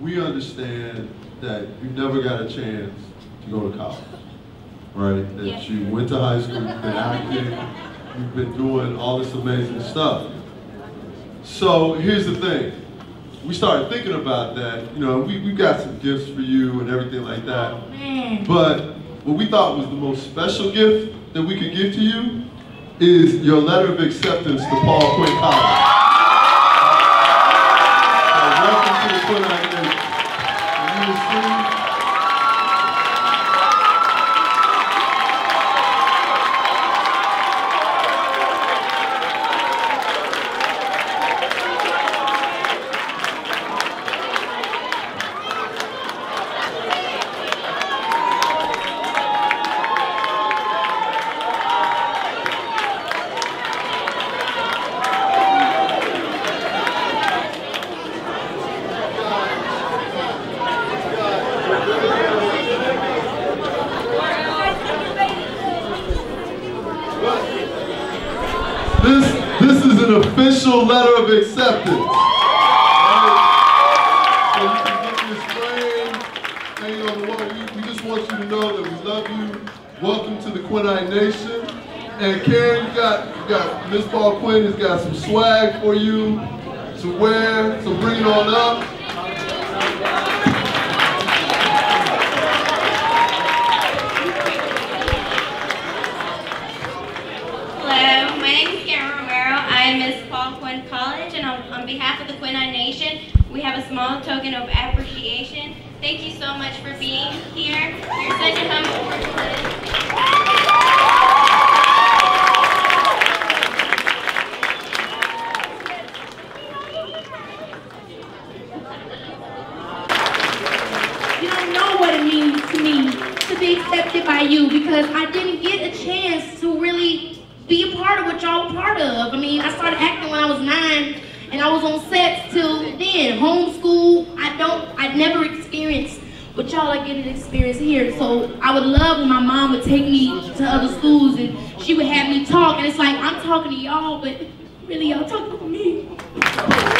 we understand that you never got a chance to go to college, right? That Yeah. you went to high school, you've been acting, you've been doing all this amazing stuff. So here's the thing. We started thinking about that. You know, we, we got some gifts for you and everything like that. Oh, man. But what we thought was the most special gift that we could give to you is your letter of acceptance to Paul Quinn College. So welcome to the Quinn Academy. And you will see This, is an official letter of acceptance. We, just want you to know that we love you. Welcome to the Quinnite Nation. And Karen, got, you got Miss Paul Quinn has got some swag for you to wear. So bring it on up. Paul Quinn College, and on, on behalf of the Quinnite Nation, we have a small token of appreciation. Thank you so much for being here. You're such a humble person. You don't know what it means to me to be accepted by you because I didn't get a chance to really be a part of y'all part of. I mean, I started acting when I was nine and I was on sets till then. Homeschool, I don't, I never experienced what y'all are getting experience here. So I would love when my mom would take me to other schools and she would have me talk and it's like, I'm talking to y'all, but really y'all talking to me.